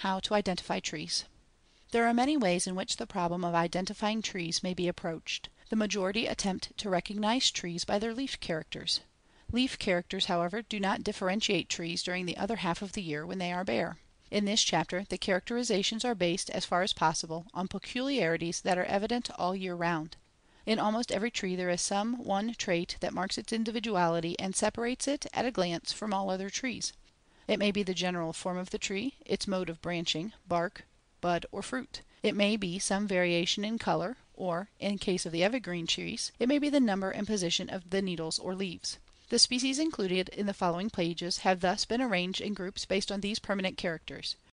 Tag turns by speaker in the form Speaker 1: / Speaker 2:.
Speaker 1: HOW TO IDENTIFY TREES There are many ways in which the problem of identifying trees may be approached. The majority attempt to recognize trees by their leaf characters. Leaf characters, however, do not differentiate trees during the other half of the year when they are bare. In this chapter the characterizations are based, as far as possible, on peculiarities that are evident all year round. In almost every tree there is some one trait that marks its individuality and separates it, at a glance, from all other trees. It may be the general form of the tree, its mode of branching, bark, bud or fruit. It may be some variation in color, or, in case of the evergreen trees, it may be the number and position of the needles or leaves. The species included in the following pages have thus been arranged in groups based on these permanent characters.